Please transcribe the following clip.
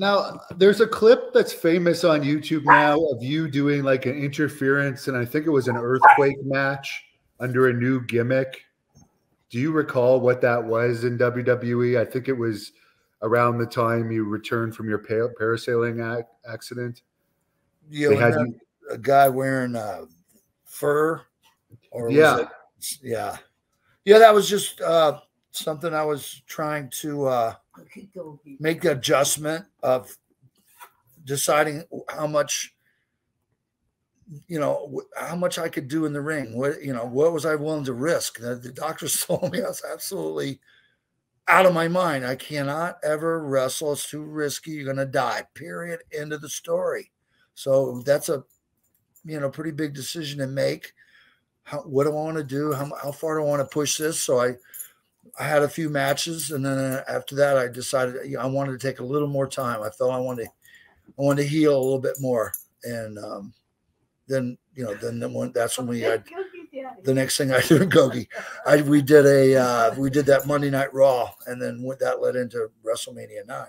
Now, there's a clip that's famous on YouTube now of you doing like an interference, and I think it was an earthquake match under a new gimmick. Do you recall what that was in WWE? I think it was around the time you returned from your parasailing ac- accident. You know, a guy wearing uh, fur, or yeah, yeah, yeah. That was just uh, something I was trying to uh, make the adjustment of deciding how much you know how much I could do in the ring. What you know, what was I willing to risk? The, the doctors told me I was absolutely out of my mind. I cannot ever wrestle. It's too risky. You're gonna die. Period. End of the story. So that's a you know pretty big decision to make. How, what do I want to do? How, how far do I want to push this? So I I had a few matches, and then uh, after that, I decided you know, I wanted to take a little more time. I felt I wanted to, I wanted to heal a little bit more, and um, then you know, then, then that's when we had the next thing I did Gogi. I we did a uh, we did that Monday Night Raw, and then that led into WrestleMania nine.